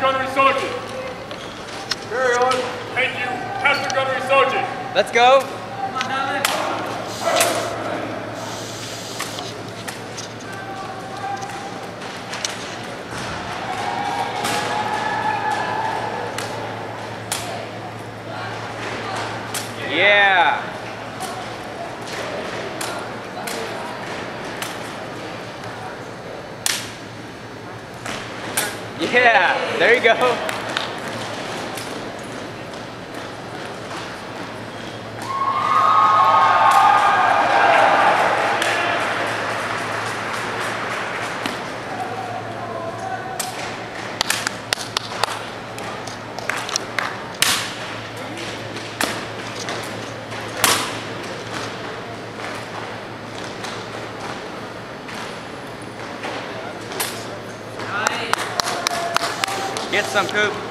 Master Gunnery Sergeant. Carry on. Thank you, Master Gunnery Sergeant. Let's go. Yeah. Yeah, there you go. Get some, Coop.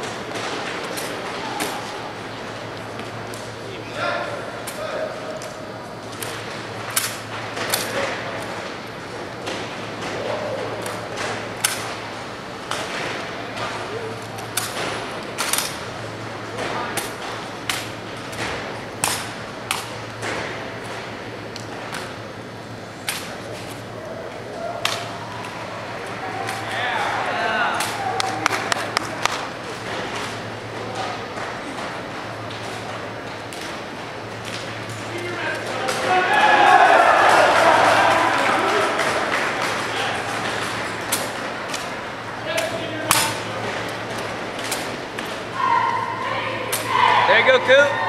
There you go, Coop.